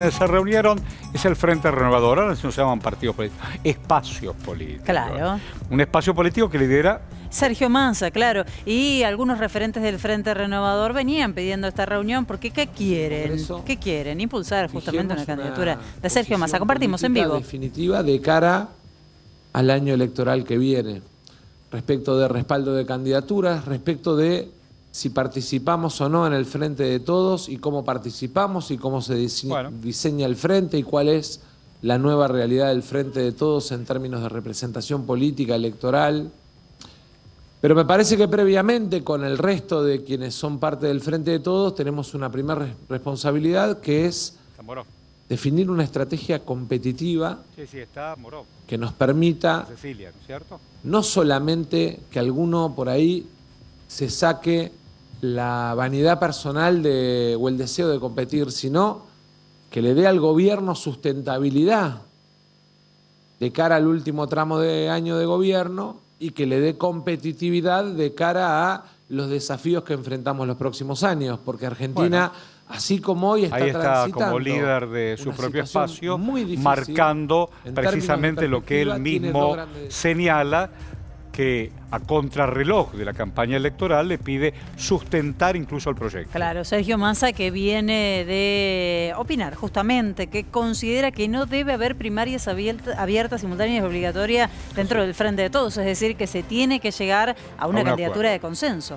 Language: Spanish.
se reunieron es el Frente Renovador, ahora se llaman partidos políticos, espacios políticos. Claro. Un espacio político que lidera... Sergio Manza, claro. Y algunos referentes del Frente Renovador venían pidiendo esta reunión porque ¿qué quieren? ¿Qué quieren? Impulsar justamente una candidatura de Sergio Massa. Compartimos en vivo. definitiva de cara al año electoral que viene. Respecto de respaldo de candidaturas, respecto de si participamos o no en el frente de todos y cómo participamos y cómo se diseña, el frente y cuál es la nueva realidad del frente de todos en términos de representación política, electoral. Pero me parece que previamente con el resto de quienes son parte del frente de todos tenemos una primera responsabilidad que es definir una estrategia competitiva que nos permita ¿no solamente que alguno por ahí se saque la vanidad personal de, o el deseo de competir, sino que le dé al gobierno sustentabilidad de cara al último tramo de año de gobierno y que le dé competitividad de cara a los desafíos que enfrentamos los próximos años, porque Argentina, así como hoy está, ahí está como líder de su propio espacio, marcando precisamente lo que él mismo señala que a contrarreloj de la campaña electoral le pide sustentar incluso el proyecto. Claro, Sergio Massa que viene de opinar justamente, que considera que no debe haber primarias abiertas, simultáneas y obligatorias dentro del frente de todos, es decir, que se tiene que llegar a una candidatura de consenso.